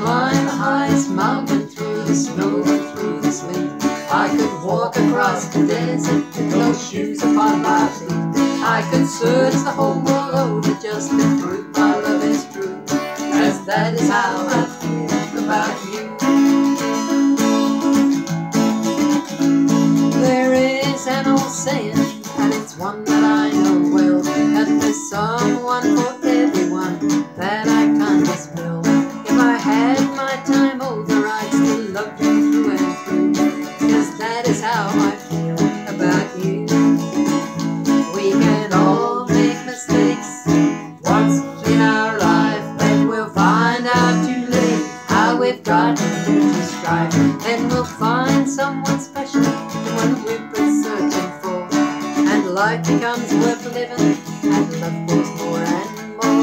climb the highest mountain through the snow and through the sleet. I could walk across the desert with no shoes upon my feet. I could search the whole world over just to prove my love is true, as that is how find out too late how we've got to strive. Then we'll find someone special, the one we've been searching for, and life becomes worth living, and love grows more and more.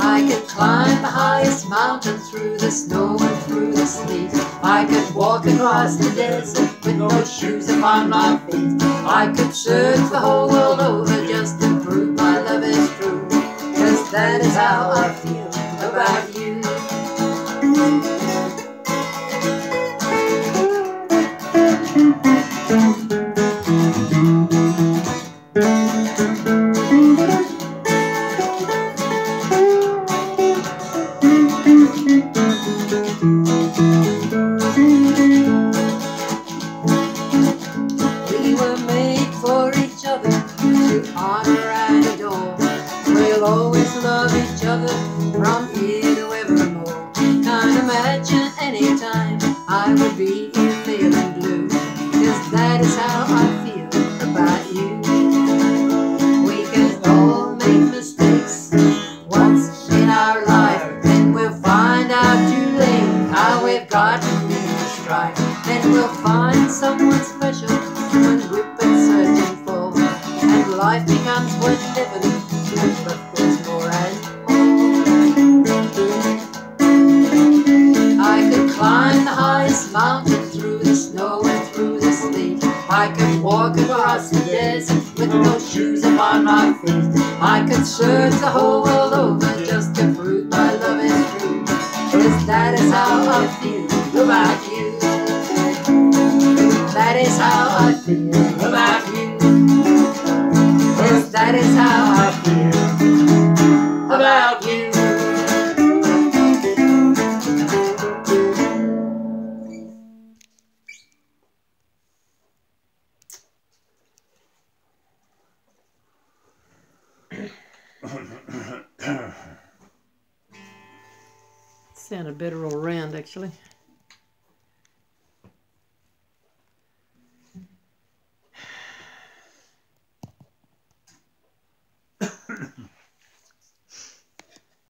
I could climb the highest mountain through the snow and through the sleet. I could walk across the desert with no shoes upon my feet. I could search the whole world over just to that is how I feel about you. We were made for each other to honor from here to evermore. Can't imagine any time I would be feeling blue. Cause that is how I feel about you. We can all make mistakes once in our life. Then we'll find out too late how we've got to be strike. Then we'll find someone special when we've been searching for. And life becomes worth living when love mountain through the snow and through the sleet. I could walk across the desert with no shoes upon my feet. I could search the whole world over just to prove my love is true. Cause that is how I feel about you. That is how I feel about you. Yes, that is how I feel about you. Sounded better on rand actually.